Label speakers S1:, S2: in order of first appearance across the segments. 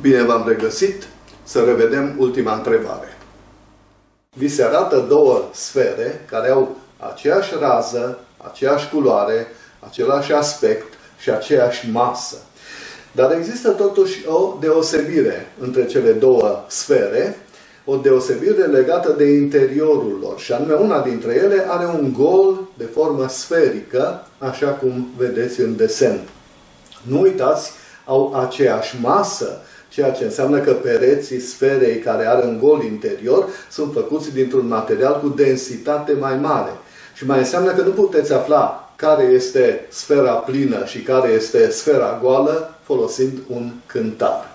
S1: Bine v-am regăsit, să revedem ultima întrebare. Vi se arată două sfere care au aceeași rază, aceeași culoare, același aspect și aceeași masă. Dar există totuși o deosebire între cele două sfere, o deosebire legată de interiorul lor. Și anume, una dintre ele are un gol de formă sferică, așa cum vedeți în desen. Nu uitați, au aceeași masă, ceea ce înseamnă că pereții sferei care are un gol interior sunt făcuți dintr-un material cu densitate mai mare. Și mai înseamnă că nu puteți afla care este sfera plină și care este sfera goală folosind un cântar.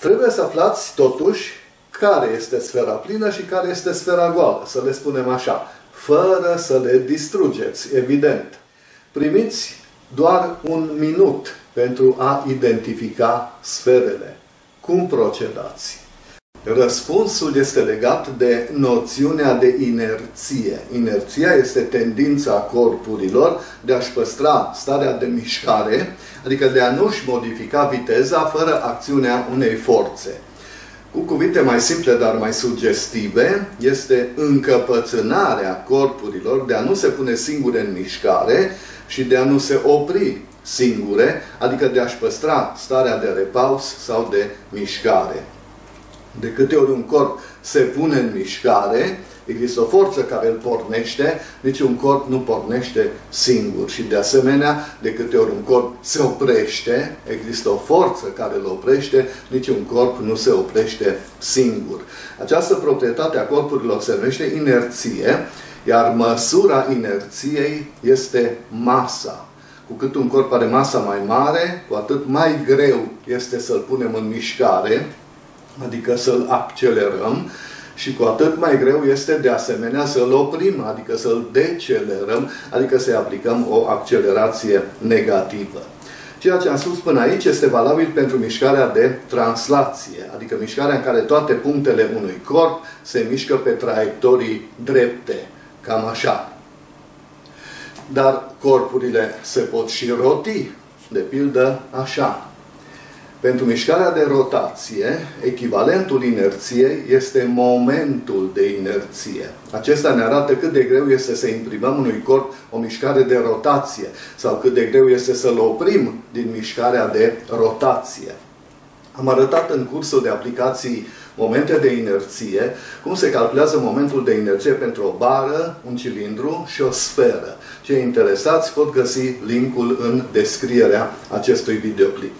S1: Trebuie să aflați totuși care este sfera plină și care este sfera goală, să le spunem așa, fără să le distrugeți, evident. Primiți doar un minut pentru a identifica sferele. Cum procedați? Răspunsul este legat de noțiunea de inerție. Inerția este tendința corpurilor de a-și păstra starea de mișcare, adică de a nu-și modifica viteza fără acțiunea unei forțe. Cu cuvinte mai simple, dar mai sugestive, este încăpățânarea corpurilor de a nu se pune singure în mișcare și de a nu se opri singure, adică de a-și păstra starea de repaus sau de mișcare. De câte ori un corp se pune în mișcare, există o forță care îl pornește, nici un corp nu pornește singur. Și de asemenea, de câte ori un corp se oprește, există o forță care îl oprește, nici un corp nu se oprește singur. Această proprietate a corpurilor se numește inerție, iar măsura inerției este masa. Cu cât un corp are masa mai mare, cu atât mai greu este să-l punem în mișcare, adică să-l accelerăm, și cu atât mai greu este de asemenea să-l oprim, adică să-l decelerăm, adică să-i aplicăm o accelerație negativă. Ceea ce am spus până aici este valabil pentru mișcarea de translație, adică mișcarea în care toate punctele unui corp se mișcă pe traiectorii drepte, cam așa. Dar corpurile se pot și roti, de pildă așa. Pentru mișcarea de rotație, echivalentul inerției este momentul de inerție. Acesta ne arată cât de greu este să imprimăm unui corp o mișcare de rotație sau cât de greu este să-l oprim din mișcarea de rotație. Am arătat în cursul de aplicații momente de inerție, cum se calculează momentul de inerție pentru o bară, un cilindru și o sferă. Cei interesați pot găsi linkul în descrierea acestui videoclip.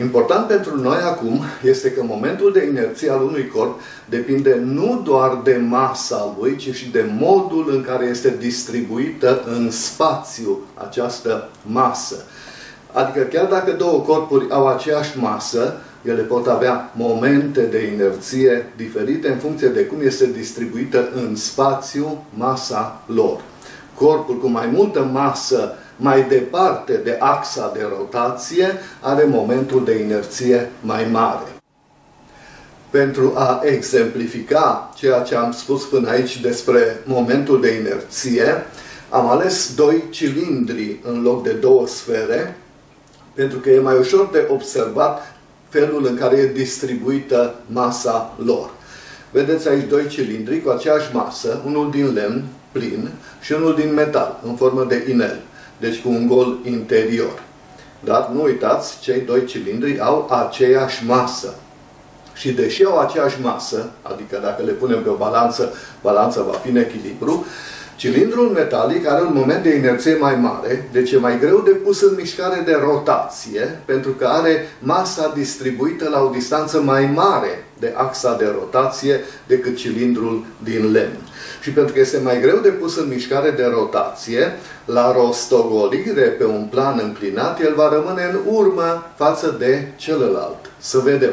S1: Important pentru noi acum este că momentul de inerție al unui corp depinde nu doar de masa lui, ci și de modul în care este distribuită în spațiu această masă. Adică chiar dacă două corpuri au aceeași masă, ele pot avea momente de inerție diferite în funcție de cum este distribuită în spațiu masa lor. Corpul cu mai multă masă mai departe de axa de rotație are momentul de inerție mai mare. Pentru a exemplifica ceea ce am spus până aici despre momentul de inerție, am ales doi cilindri în loc de două sfere, pentru că e mai ușor de observat felul în care e distribuită masa lor. Vedeți aici doi cilindri cu aceeași masă, unul din lemn, plin, și unul din metal, în formă de inel deci cu un gol interior. Dar nu uitați, cei doi cilindri au aceeași masă. Și deși au aceeași masă, adică dacă le punem pe o balanță, balanța va fi în echilibru, cilindrul metalic are un moment de inerție mai mare, deci e mai greu de pus în mișcare de rotație, pentru că are masa distribuită la o distanță mai mare de axa de rotație decât cilindrul din lemn. Și pentru că este mai greu de pus în mișcare de rotație, la rostogolire pe un plan înclinat, el va rămâne în urmă față de celălalt. Să vedem.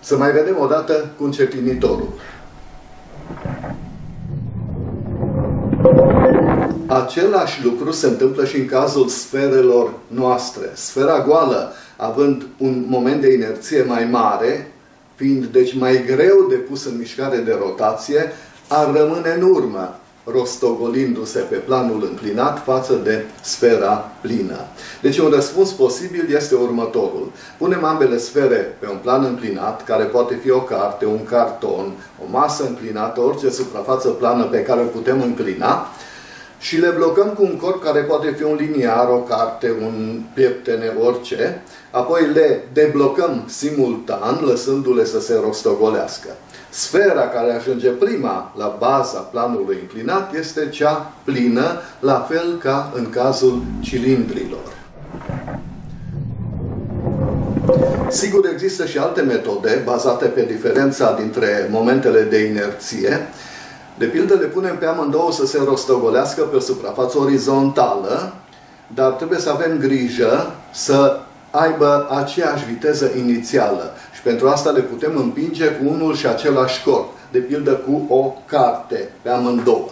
S1: Să mai vedem o dată cu încetinitorul. Același lucru se întâmplă și în cazul sferelor noastre. Sfera goală, având un moment de inerție mai mare, fiind deci mai greu de pus în mișcare de rotație, ar rămâne în urmă rostogolindu-se pe planul înclinat față de sfera plină. Deci un răspuns posibil este următorul. Punem ambele sfere pe un plan înclinat, care poate fi o carte, un carton, o masă înclinată, orice suprafață plană pe care o putem înclina, și le blocăm cu un corp care poate fi un liniar, o carte, un pieptene, orice, apoi le deblocăm simultan, lăsându-le să se rostogolească. Sfera care ajunge prima la baza planului înclinat este cea plină, la fel ca în cazul cilindrilor. Sigur, există și alte metode bazate pe diferența dintre momentele de inerție. De pildă, le punem pe amândouă să se rostogolească pe o suprafață orizontală, dar trebuie să avem grijă să aibă aceeași viteză inițială. Și pentru asta le putem împinge cu unul și același corp, de pildă cu o carte pe amândouă.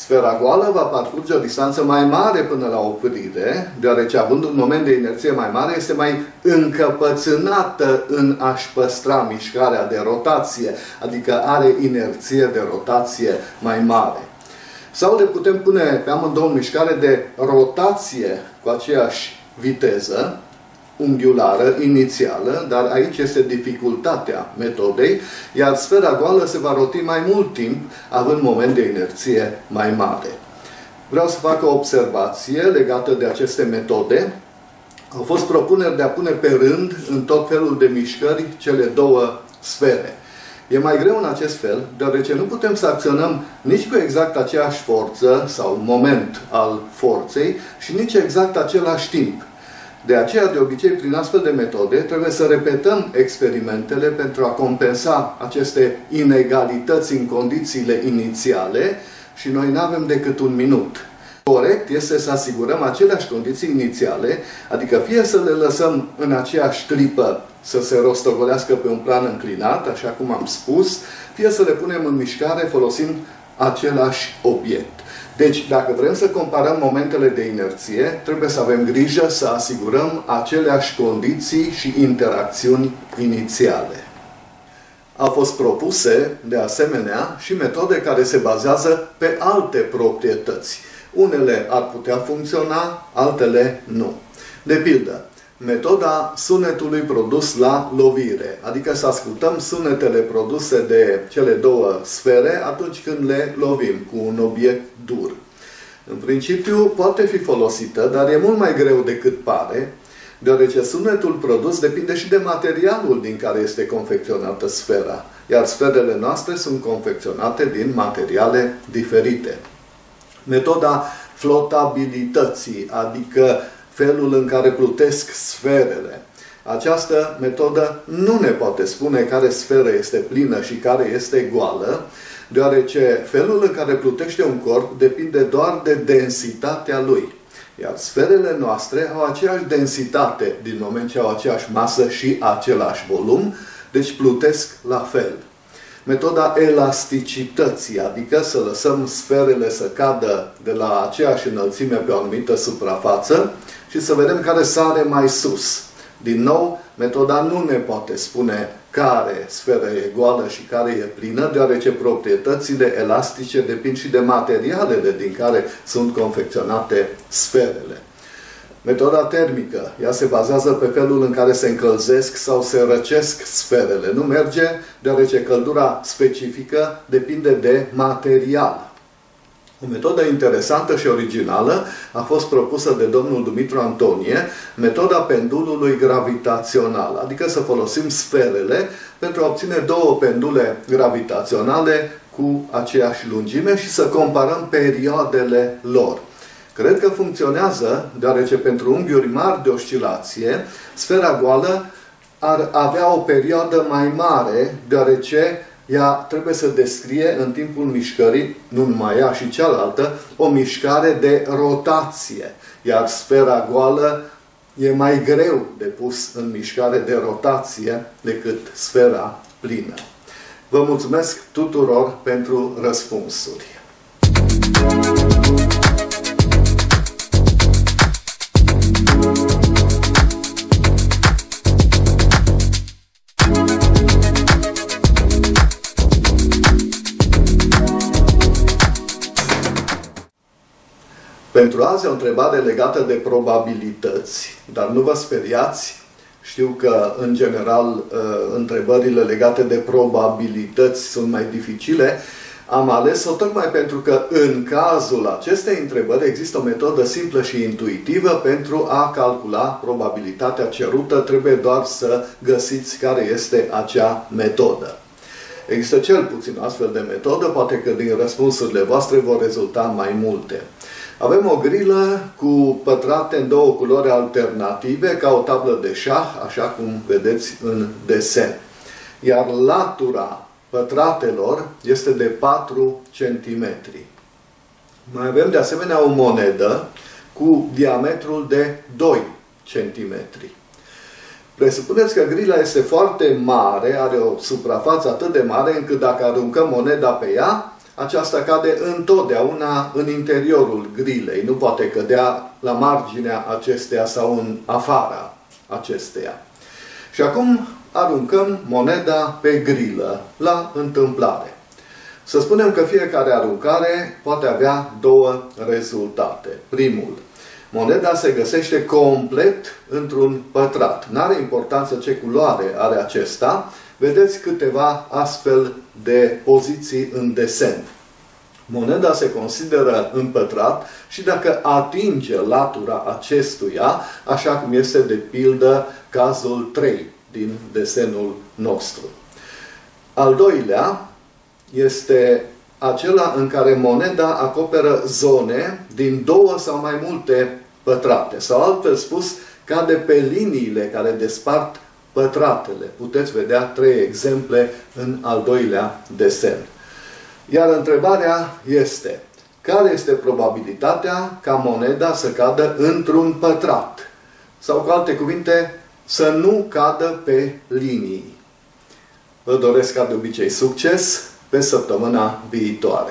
S1: Sfera goală va parcurge o distanță mai mare până la oprire, deoarece având un moment de inerție mai mare, este mai încăpățânată în a-și păstra mișcarea de rotație, adică are inerție de rotație mai mare. Sau le putem pune pe amândouă mișcare de rotație cu aceeași viteză, unghiulară inițială, dar aici este dificultatea metodei, iar sfera goală se va roti mai mult timp, având moment de inerție mai mare. Vreau să fac o observație legată de aceste metode. Au fost propuneri de a pune pe rând, în tot felul de mișcări, cele două sfere. E mai greu în acest fel, deoarece nu putem să acționăm nici cu exact aceeași forță sau moment al forței și nici exact același timp. De aceea, de obicei, prin astfel de metode, trebuie să repetăm experimentele pentru a compensa aceste inegalități în condițiile inițiale și noi nu avem decât un minut. Corect este să asigurăm aceleași condiții inițiale, adică fie să le lăsăm în aceeași clipă să se rostogolească pe un plan înclinat, așa cum am spus, fie să le punem în mișcare folosind același obiect. Deci, dacă vrem să comparăm momentele de inerție, trebuie să avem grijă să asigurăm aceleași condiții și interacțiuni inițiale. Au fost propuse, de asemenea, și metode care se bazează pe alte proprietăți. Unele ar putea funcționa, altele nu. De pildă, metoda sunetului produs la lovire, adică să ascultăm sunetele produse de cele două sfere atunci când le lovim cu un obiect dur. În principiu poate fi folosită, dar e mult mai greu decât pare, deoarece sunetul produs depinde și de materialul din care este confecționată sfera, iar sferele noastre sunt confecționate din materiale diferite. Metoda flotabilității, adică felul în care plutesc sferele. Această metodă nu ne poate spune care sferă este plină și care este goală, deoarece felul în care plutește un corp depinde doar de densitatea lui. Iar sferele noastre au aceeași densitate din moment ce au aceeași masă și același volum, deci plutesc la fel metoda elasticității, adică să lăsăm sferele să cadă de la aceeași înălțime pe o anumită suprafață și să vedem care sare mai sus. Din nou, metoda nu ne poate spune care sferă e goală și care e plină, deoarece proprietățile elastice depind și de materialele din care sunt confecționate sferele. Metoda termică, ea se bazează pe felul în care se încălzesc sau se răcesc sferele. Nu merge, deoarece căldura specifică depinde de material. O metodă interesantă și originală a fost propusă de domnul Dumitru Antonie, metoda pendulului gravitațional, adică să folosim sferele pentru a obține două pendule gravitaționale cu aceeași lungime și să comparăm perioadele lor. Cred că funcționează, deoarece pentru unghiuri mari de oscilație, sfera goală ar avea o perioadă mai mare, deoarece ea trebuie să descrie în timpul mișcării, nu numai ea și cealaltă, o mișcare de rotație. Iar sfera goală e mai greu de pus în mișcare de rotație decât sfera plină. Vă mulțumesc tuturor pentru răspunsuri. Pentru azi o întrebare legată de probabilități, dar nu vă speriați, știu că, în general, uh, întrebările legate de probabilități sunt mai dificile. Am ales-o tocmai pentru că, în cazul acestei întrebări, există o metodă simplă și intuitivă pentru a calcula probabilitatea cerută. Trebuie doar să găsiți care este acea metodă. Există cel puțin astfel de metodă, poate că din răspunsurile voastre vor rezulta mai multe. Avem o grilă cu pătrate în două culori alternative, ca o tablă de șah, așa cum vedeți în desen. Iar latura pătratelor este de 4 cm. Mai avem de asemenea o monedă cu diametrul de 2 cm. Presupuneți că grila este foarte mare, are o suprafață atât de mare încât dacă aruncăm moneda pe ea, aceasta cade întotdeauna în interiorul grilei, nu poate cădea la marginea acesteia sau în afara acesteia. Și acum aruncăm moneda pe grilă, la întâmplare. Să spunem că fiecare aruncare poate avea două rezultate. Primul, moneda se găsește complet într-un pătrat. N-are importanță ce culoare are acesta, vedeți câteva astfel de poziții în desen. Moneda se consideră împătrat și dacă atinge latura acestuia, așa cum este de pildă cazul 3 din desenul nostru. Al doilea este acela în care moneda acoperă zone din două sau mai multe pătrate. Sau altfel spus, cade pe liniile care despart pătratele. Puteți vedea trei exemple în al doilea desen. Iar întrebarea este, care este probabilitatea ca moneda să cadă într-un pătrat? Sau cu alte cuvinte, să nu cadă pe linii. Vă doresc ca de obicei succes pe săptămâna viitoare.